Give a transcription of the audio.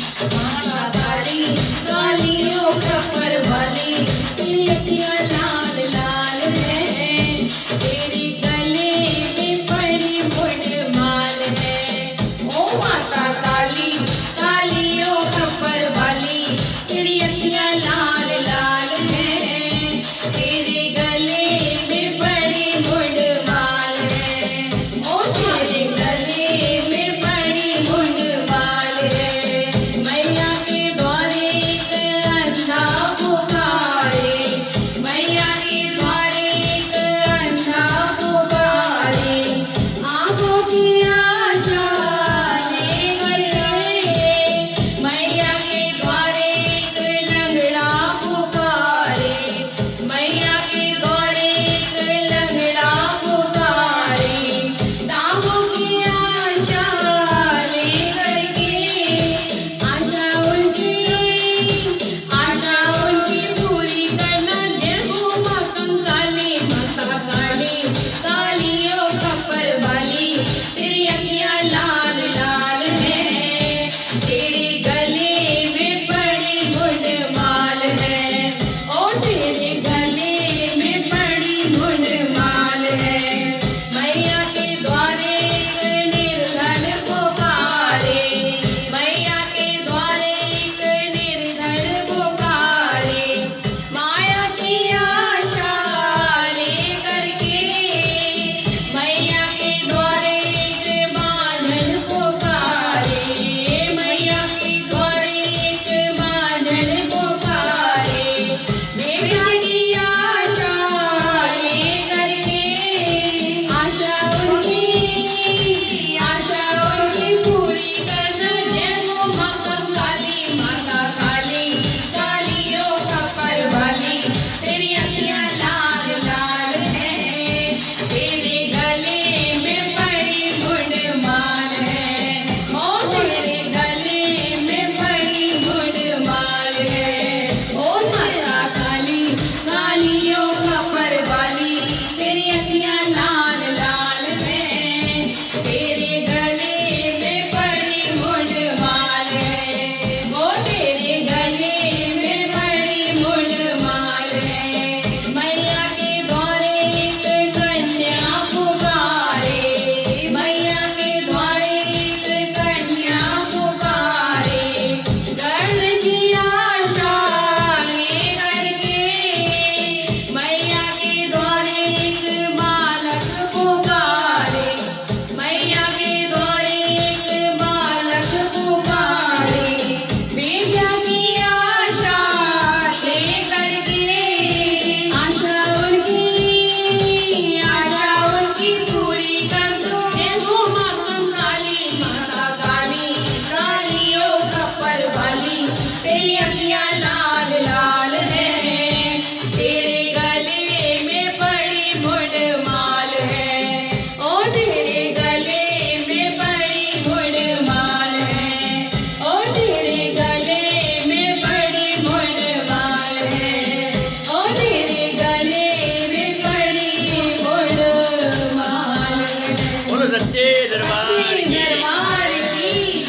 काली काली ओ कपर वाली दरबार दरबार की।